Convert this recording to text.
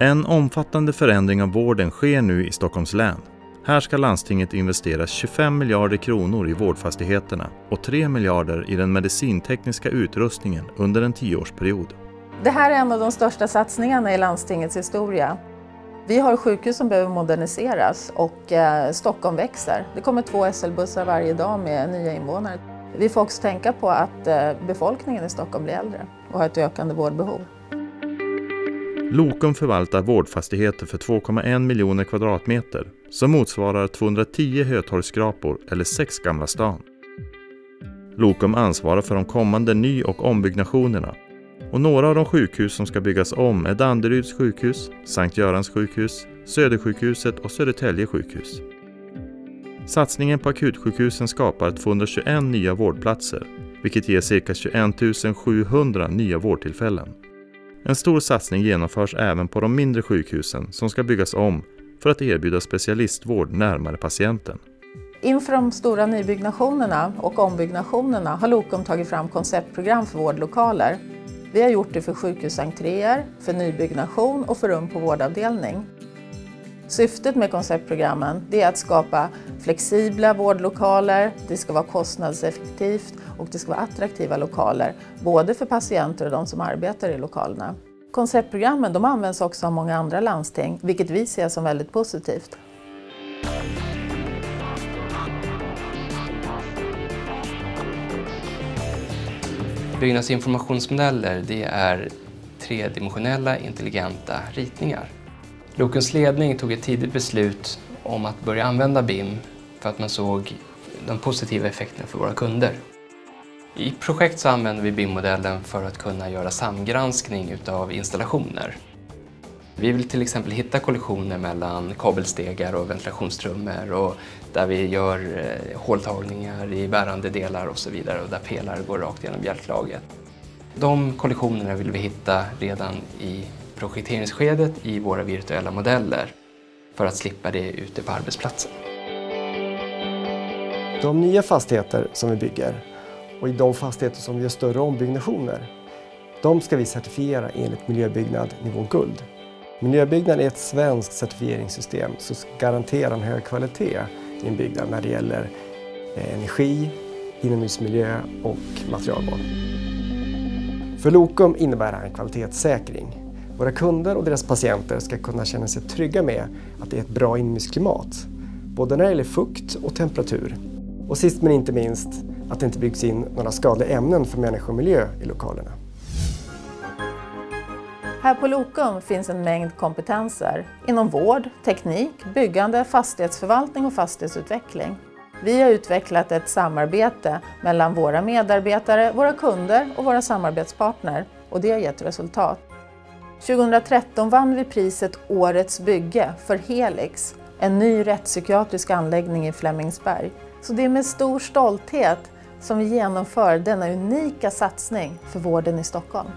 En omfattande förändring av vården sker nu i Stockholms län. Här ska landstinget investera 25 miljarder kronor i vårdfastigheterna och 3 miljarder i den medicintekniska utrustningen under en tioårsperiod. Det här är en av de största satsningarna i landstingets historia. Vi har sjukhus som behöver moderniseras och eh, Stockholm växer. Det kommer två SL-bussar varje dag med nya invånare. Vi får också tänka på att eh, befolkningen i Stockholm blir äldre och har ett ökande vårdbehov. Lokum förvaltar vårdfastigheter för 2,1 miljoner kvadratmeter som motsvarar 210 Hötorgsskrapor eller sex Gamla stan. Lokum ansvarar för de kommande ny och ombyggnationerna och några av de sjukhus som ska byggas om är Danderyds sjukhus, Sankt Görans sjukhus, Södersjukhuset och Södertälje sjukhus. Satsningen på akutsjukhusen skapar 221 nya vårdplatser, vilket ger cirka 21 700 nya vårdtillfällen. En stor satsning genomförs även på de mindre sjukhusen som ska byggas om för att erbjuda specialistvård närmare patienten. Inför de stora nybyggnationerna och ombyggnationerna har Lokum tagit fram konceptprogram för vårdlokaler. Vi har gjort det för sjukhusentréer, för nybyggnation och för rum på vårdavdelning. Syftet med konceptprogrammen är att skapa flexibla vårdlokaler, det ska vara kostnadseffektivt och det ska vara attraktiva lokaler, både för patienter och de som arbetar i lokalerna. Konceptprogrammen de används också av många andra landsting, vilket vi ser som väldigt positivt. Byggnadsinformationsmodeller det är tredimensionella intelligenta ritningar. Lokens ledning tog ett tidigt beslut om att börja använda BIM för att man såg de positiva effekterna för våra kunder. I projekt så använder vi BIM-modellen för att kunna göra samgranskning utav installationer. Vi vill till exempel hitta kollisioner mellan kabelstegar och ventilationstrummor och där vi gör eh, håltagningar i bärande delar och så vidare och där pelare går rakt genom bjälklaget. De kollisionerna vill vi hitta redan i projekteringsskedet i våra virtuella modeller för att slippa det ute på arbetsplatsen. De nya fastigheter som vi bygger och i de fastigheter som vi gör större ombyggnationer, de ska vi certifiera enligt miljöbyggnad nivå guld. Miljöbyggnad är ett svenskt certifieringssystem som garanterar en hög kvalitet i en byggnad när det gäller eh, energi, inomhusmiljö och materialval. För Lokum innebär det här en kvalitetssäkring. Våra kunder och deras patienter ska kunna känna sig trygga med att det är ett bra inomhusklimat, både när det gäller fukt och temperatur. Och sist men inte minst, att det inte byggs in några skadliga ämnen för människa och miljö i lokalerna. Här på Lokum finns en mängd kompetenser inom vård, teknik, byggande, fastighetsförvaltning och fastighetsutveckling. Vi har utvecklat ett samarbete mellan våra medarbetare, våra kunder och våra samarbetspartner och det har gett resultat. 2013 vann vi priset Årets bygge för Helix, en ny rättspsykiatrisk anläggning i Flemingsberg. Så det är med stor stolthet som vi genomför denna unika satsning för vården i Stockholm.